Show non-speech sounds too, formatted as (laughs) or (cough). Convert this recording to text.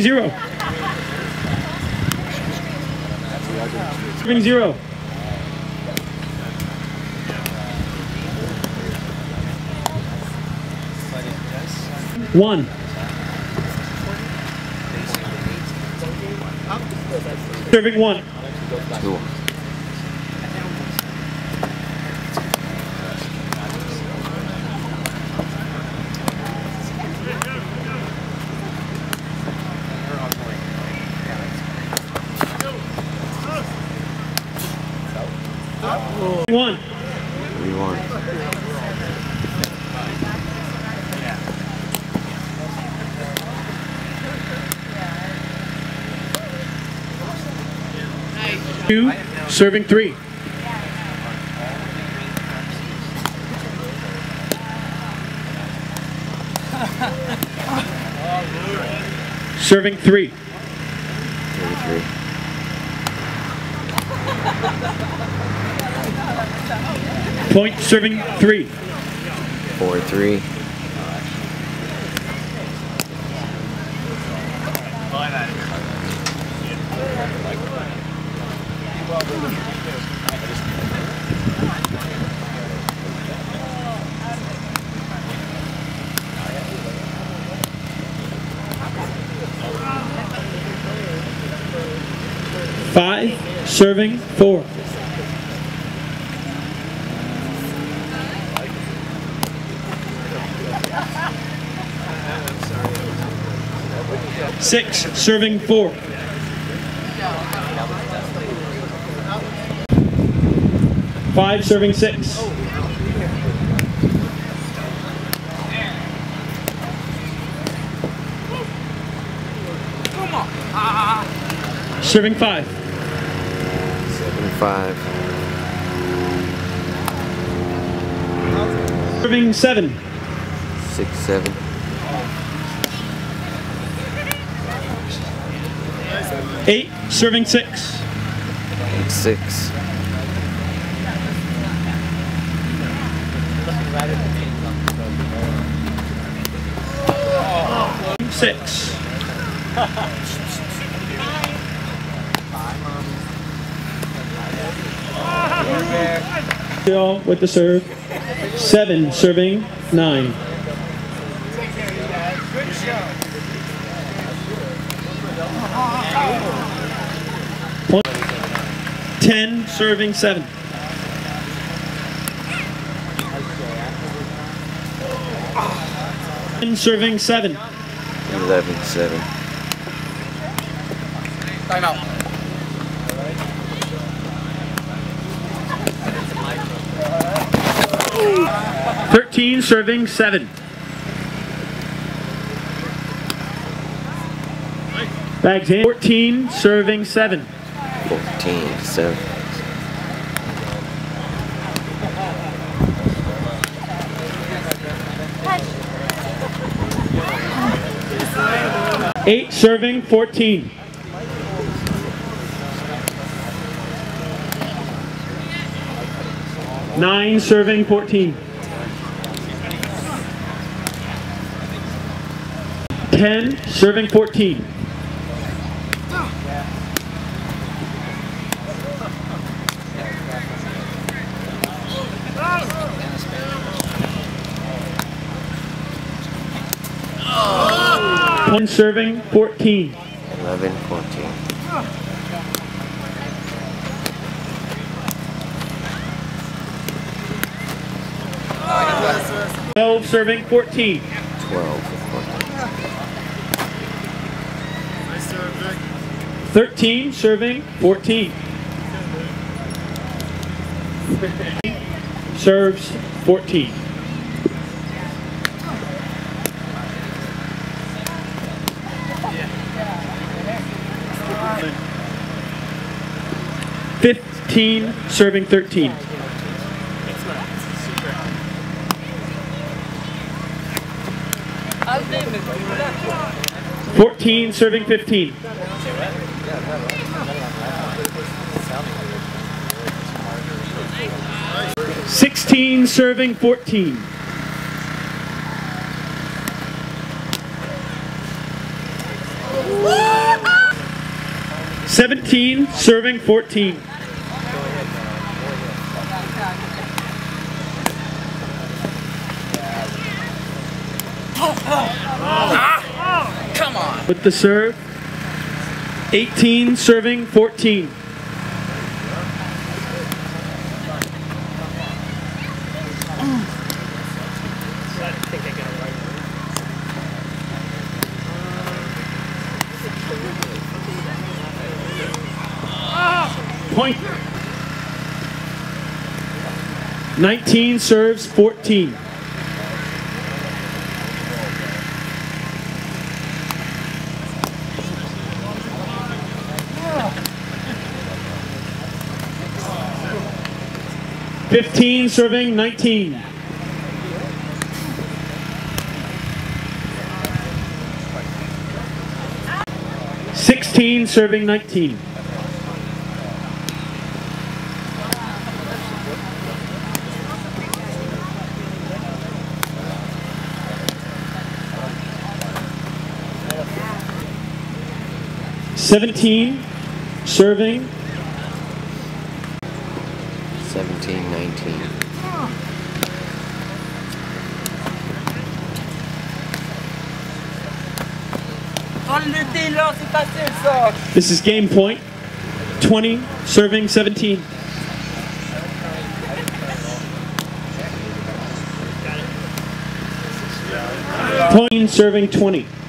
Zero. Serving zero. One. Serving one. Two. One. Three one. Two. Serving three. (laughs) Serving three. Three three. Point serving three. Four three. Five. Serving four. Six. Serving four. Five. Serving six. Serving five. Serving five. Serving seven. Six seven. Eight. Serving six. Eight six. Six. Still with the serve. Seven serving nine. 10, serving 7. Ten, serving 7. 11, 7. Time out. Thirteen serving seven. Bags in. Fourteen serving seven. Fourteen seven. Eight serving 14. Nine serving 14. Ten serving 14. One serving 14. Eleven fourteen. Twelve serving 14. Twelve fourteen. 13 serving 14. Serves 14. Fifteen serving thirteen. Fourteen serving fifteen. 16 serving 14. 17, serving 14. Come on. With the serve. 18, serving 14. Point. 19 serves 14. Fifteen serving nineteen. Sixteen serving nineteen. Seventeen serving 17, 19. Enlevez là, c'est facile ça. This is game point. 20 serving 17. Point serving 20.